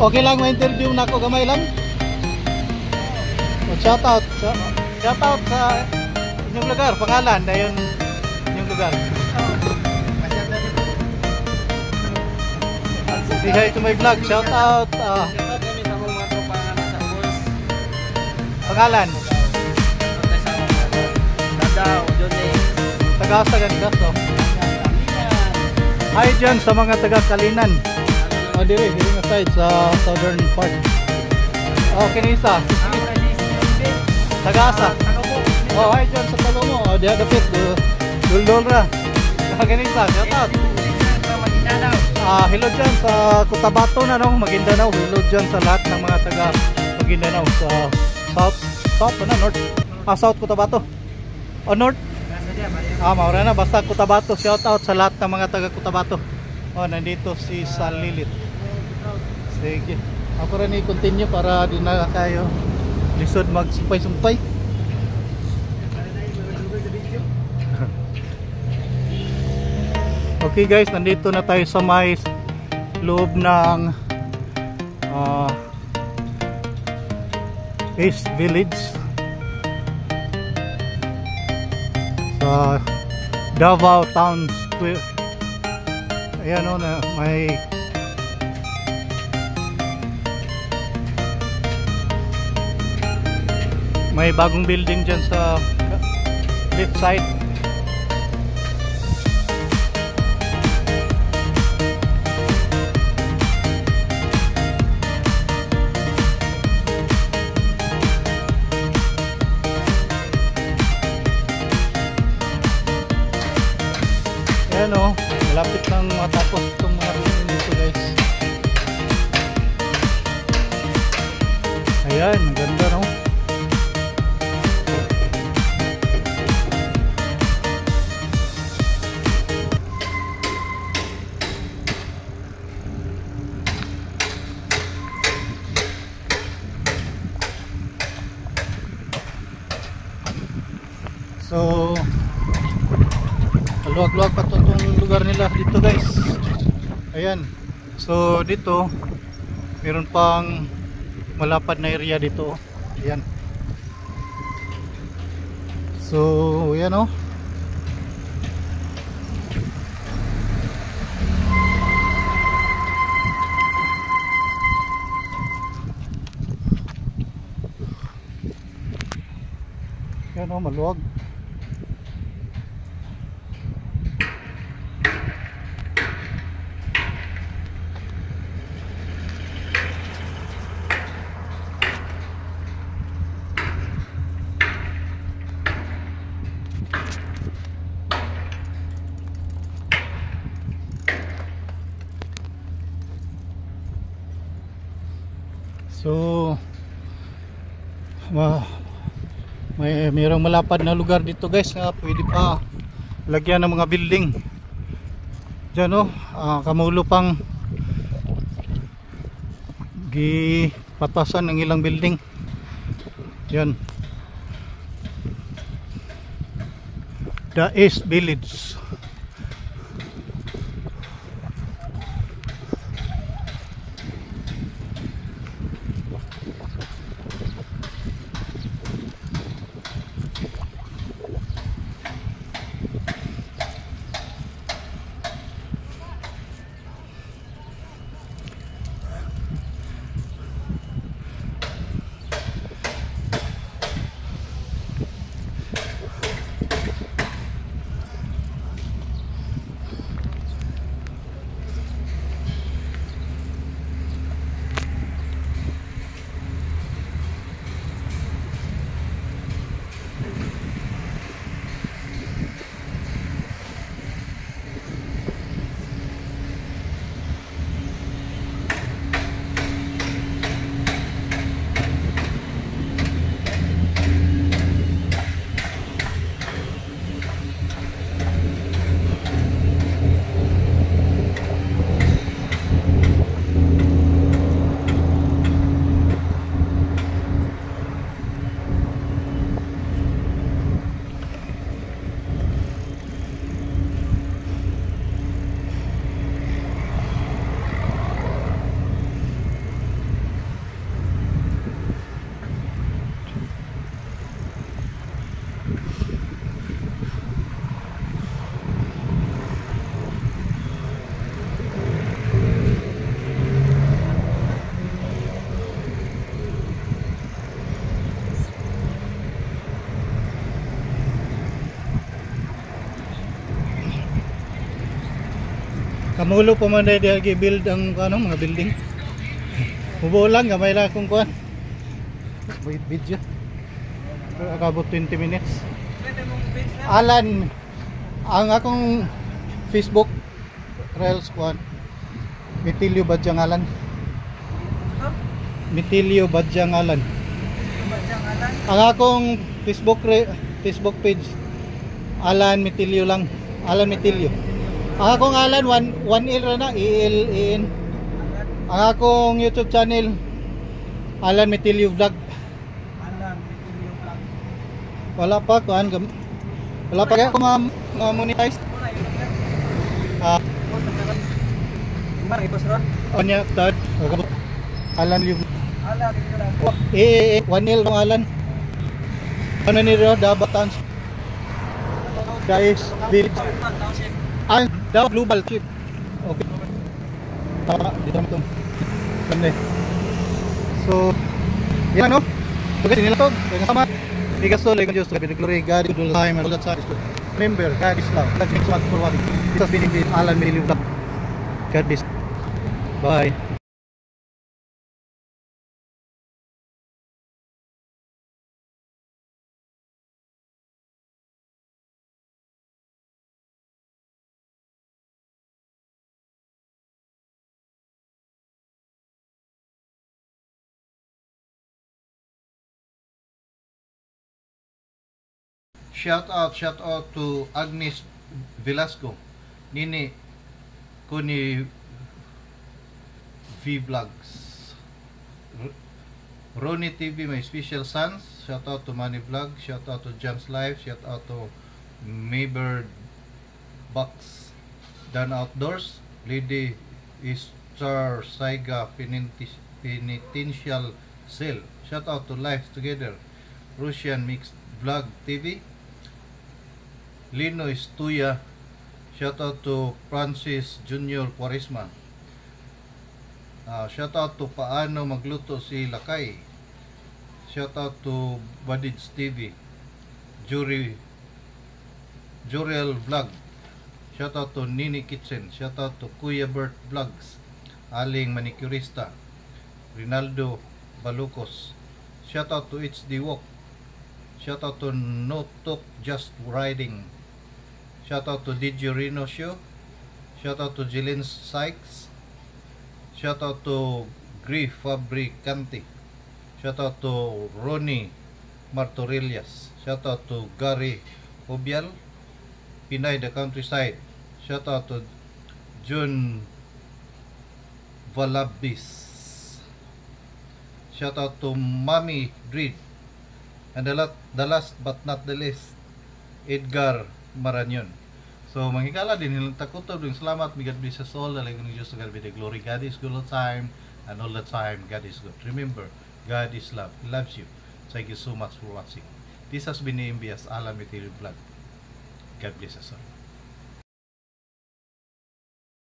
Okay lang ma-interview na ako gamay lang. O shout out shout out sa inyong lugar, pangalan na yun inyong lugar. Say hi to my vlog, shout out Bulls. pangalan. Dadaw, Johnny. Taga sa ganito. Hi dyan sa mga taga Kalinan. O dire, dire nga side sa southern part. O kinisa, taga asa. Oh, hi dyan sa Talomo. O diha dapit, ra. Sa ganisa, shout out. Ah, hello dyan sa Cotabato na no, Maguindanao. Hello dyan sa lahat ng mga taga Maguindanao sa South, South na North. Ah, South Cotabato. O North? Ah, maura na. Basta Cotabato. Shout out sa lahat ng mga taga Cotabato. Oh, nandito si San Lilit. Sige. Ako rin i-continue para di na tayo lisod magsumpay-sumpay. Okay guys, nandito na tayo sa may loob ng ah, East Village sa Davao Town Square. Ayan o na may may bagong building dyan sa left side. Ayan o, malapit nang matapos itong mga building dito guys. Ayan, ang ganda no. So, Luwag-luwag pa to itong lugar nila dito guys. Ayan. So dito meron pang malapad na area dito. Ayan. So ayan oh. Ayan oh, maluwag. So ma may mayroong malapad na lugar dito guys na pwede pa lagyan ng mga building. Diyan oh, ah, kamulo pang gipatasan ng ilang building. Yan. The East Village. Kamulo pa man dahil di build ang ano, mga building. Ubo lang, gamay lang akong kuhan. Wait, video. Akabot 20 minutes. Pwede mong page na. Alan, ang akong Facebook Reels kuhan. Mitilio Badyang Alan. Mitilio Badyang Alan. Ang akong Facebook re, Facebook page Alan Mitilio lang. Alan Mitilio. Ang akong Alan 1 1L ra na EL EN. Ang akong YouTube channel Alan Mitilio Vlog. Alan, video vlog. Wala pa gam- Wala pa kaya ko ma- ma-monetize. Ah. Mar ipos ron. onya third. Alan Liv. Alan, video lang. Eh, eh, eh 1L ng Alan. Ano ni Ro Dabatans? Guys, village. Daw global chip. Okay. Tama, dito mo itong. So, yan ano? Tugas nila to. Kaya sama. Bigas to, like Diyos, like glory, God, good all time, and all that side. Remember, God is love. God is what for what. This has been Alan Mili. God bless. Bye. Shout out, shout out to Agnes Velasco. Nini Kuni V Vlogs. R- Ronnie TV, my special sons. Shout out to Money Vlog. Shout out to John's Life. Shout out to Maybird Box. Dan Outdoors. Lady Star Saiga Penitenti- Penitential Cell. Shout out to Life Together. Russian Mixed Vlog TV. Lino Estuya. Shout out to Francis Junior Quaresma. Ah, shout out to Paano Magluto si Lakay. Shout out to Badids TV. Jury Juriel Vlog. Shout out to Nini Kitchen. Shout out to Kuya Bert Vlogs. Aling Manicurista. Rinaldo Balucos. Shout out to HD Walk. Shout out to No Talk Just Riding. Shout out to DJ Reno Show. Shout out to Jillian Sykes. Shout out to Grief Fabricante. Shout out to Ronnie Martorellas. Shout out to Gary Obial. Pinay the Countryside. Shout out to June Valabis. Shout out to Mami Dreed. And the, the last but not the least, Edgar Maranyon. So, manghikala din nilang takuto din salamat mi God bless us all. Like ng Diyos God be the glory. God is good all the time and all the time God is good. Remember God is love. He loves you. Thank you so much for watching. This has been the MBS Alam Material Vlog. God bless us all